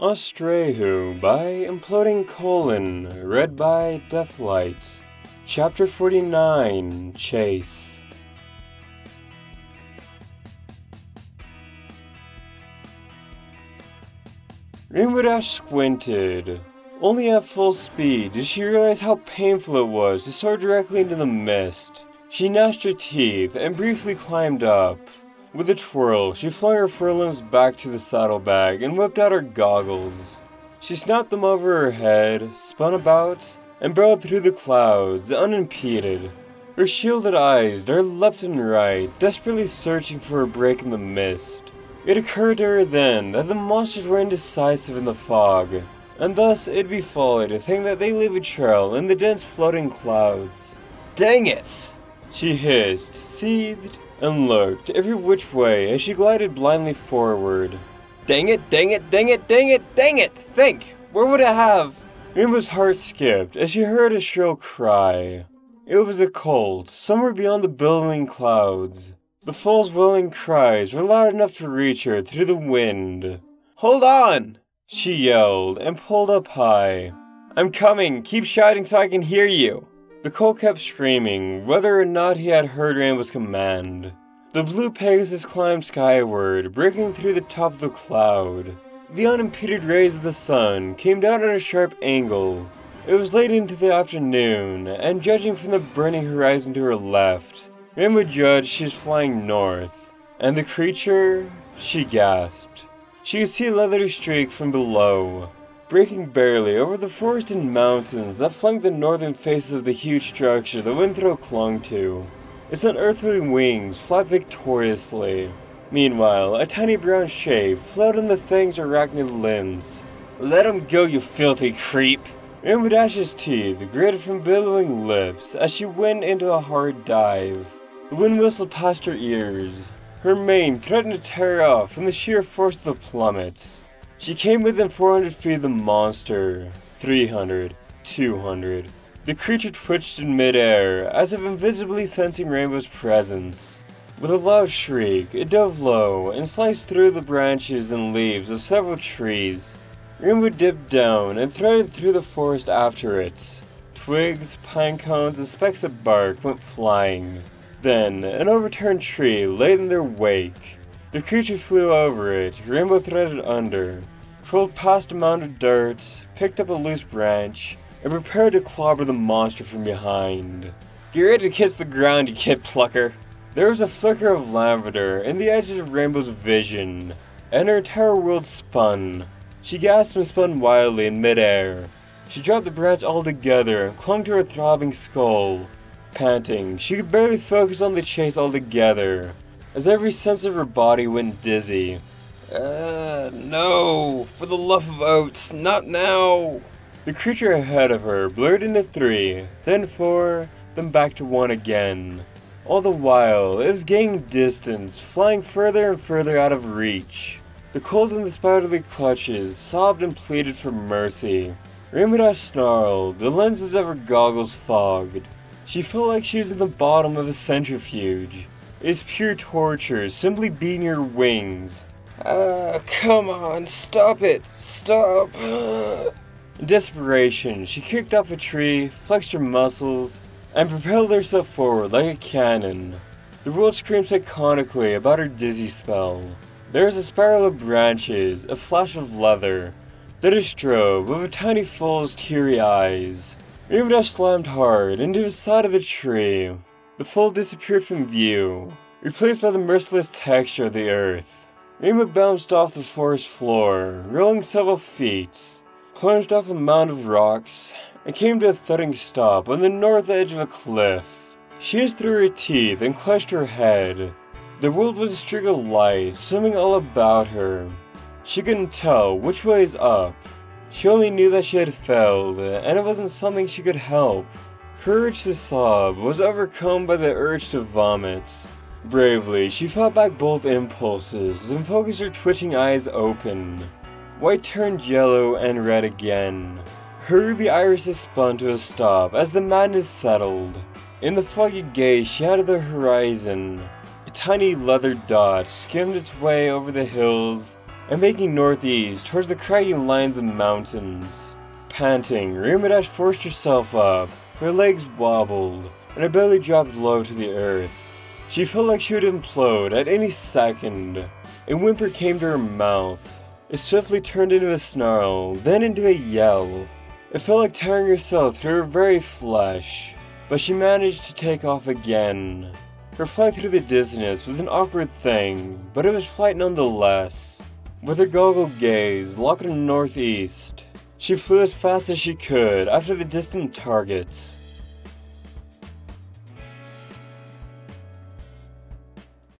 Austraeoh by Imploding Colon, read by Deathlight. Chapter 49 Chase. Rainbow squinted. Only at full speed did she realize how painful it was to soar directly into the mist. She gnashed her teeth and briefly climbed up. With a twirl, she flung her furlings back to the saddlebag and whipped out her goggles. She snapped them over her head, spun about, and barreled through the clouds, unimpeded. Her shielded eyes darted left and right, desperately searching for a break in the mist. It occurred to her then that the monsters were indecisive in the fog, and thus it befell her to think that they leave a trail in the dense floating clouds. Dang it! She hissed, seethed, and looked every which way as she glided blindly forward. Dang it, dang it, dang it, dang it, dang it! Think! Where would I have? Emma's heart skipped as she heard a shrill cry. It was a cold, somewhere beyond the billowing clouds. The foal's wailing cries were loud enough to reach her through the wind. Hold on! She yelled and pulled up high. I'm coming! Keep shouting so I can hear you! The colt kept screaming, whether or not he had heard Rainbow's command. The blue Pegasus climbed skyward, breaking through the top of the cloud. The unimpeded rays of the sun came down at a sharp angle. It was late into the afternoon, and judging from the burning horizon to her left, Rainbow judged she was flying north. And the creature? She gasped. She could see a leathery streak from below, breaking barely over the forested mountains that flanked the northern faces of the huge structure the Windthrow clung to. Its unearthly wings flapped victoriously. Meanwhile, a tiny brown shape floated on the thing's arachnid limbs. Let him go, you filthy creep! Rainbow Dash's teeth grated from billowing lips as she went into a hard dive. The wind whistled past her ears. Her mane threatened to tear off from the sheer force of the plummet. She came within 400 feet of the monster. 300. 200. The creature twitched in midair, as if invisibly sensing Rainbow's presence. With a loud shriek, it dove low and sliced through the branches and leaves of several trees. Rainbow dipped down and threaded through the forest after it. Twigs, pine cones, and specks of bark went flying. Then, an overturned tree lay in their wake. The creature flew over it, rainbow threaded under, crawled past a mound of dirt, picked up a loose branch, and prepared to clobber the monster from behind. Get ready to kiss the ground, you kid plucker! There was a flicker of lavender in the edges of Rainbow's vision, and her entire world spun. She gasped and spun wildly in midair. She dropped the branch altogether and clung to her throbbing skull. Panting, she could barely focus on the chase altogether as every sense of her body went dizzy. Uh, no, for the love of oats, not now. The creature ahead of her blurred into three, then four, then back to one again. All the while, it was gaining distance, flying further and further out of reach. The cold in the spiderly clutches sobbed and pleaded for mercy. Dash snarled, the lenses of her goggles fogged. She felt like she was in the bottom of a centrifuge. It's pure torture, simply beating your wings. Ah, uh, come on, stop it, stop. In desperation, she kicked off a tree, flexed her muscles, and propelled herself forward like a cannon. The world screams iconically about her dizzy spell. There is a spiral of branches, a flash of leather, then a strobe of a tiny fool's teary eyes. Rainbow slammed hard into the side of the tree, the fold disappeared from view, replaced by the merciless texture of the earth. Rainbow bounced off the forest floor, rolling several feet, plunged off a mound of rocks, and came to a thudding stop on the north edge of a cliff. She hissed through her teeth and clutched her head. The world was a streak of light swimming all about her. She couldn't tell which way is up. She only knew that she had failed, and it wasn't something she could help. Urge to sob was overcome by the urge to vomit. Bravely, she fought back both impulses and focused her twitching eyes open. White turned yellow and red again. Her ruby irises spun to a stop as the madness settled. In the foggy gaze she had the horizon. A tiny leather dot skimmed its way over the hills and making northeast towards the craggy lines of mountains. Panting, Rainbow Dash forced herself up, her legs wobbled, and her belly dropped low to the earth. She felt like she would implode at any second. A whimper came to her mouth. It swiftly turned into a snarl, then into a yell. It felt like tearing herself through her very flesh, but she managed to take off again. Her flight through the dizziness was an awkward thing, but it was flight nonetheless. With her goggle gaze locked on northeast, she flew as fast as she could after the distant targets.